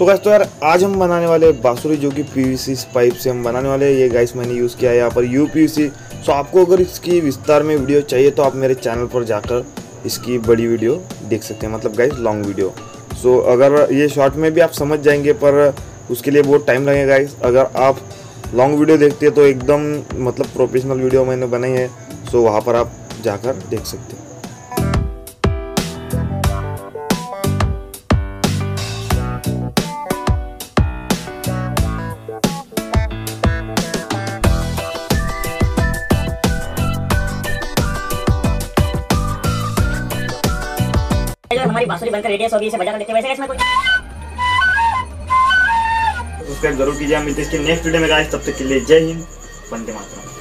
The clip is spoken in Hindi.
सो गाइस तो यार, आज हम बनाने वाले बांसुरी जो कि पीवीसी पाइप से हम बनाने वाले हैं, ये गाइस मैंने यूज़ किया है यहाँ पर यू सो आपको अगर इसकी विस्तार में वीडियो चाहिए तो आप मेरे चैनल पर जाकर इसकी बड़ी वीडियो देख सकते हैं मतलब गाइस लॉन्ग वीडियो सो अगर ये शॉर्ट में भी आप समझ जाएँगे, पर उसके लिए बहुत टाइम लगेगा गाइस अगर आप लॉन्ग वीडियो देखते हैं तो एकदम मतलब प्रोफेशनल वीडियो मैंने बनाई है। सो वहाँ पर आप जाकर देख सकते हैं। हमारी बांसुरी बनकर रेडियस होगी, इसे बजाना देखते वैसे इसमें कुछ सब्सक्राइब ज़रूर कीजिए मिलते हैं नेक्स्ट वीडियो में गाइस तब तक के लिए जय हिंद, वंदे मातरम।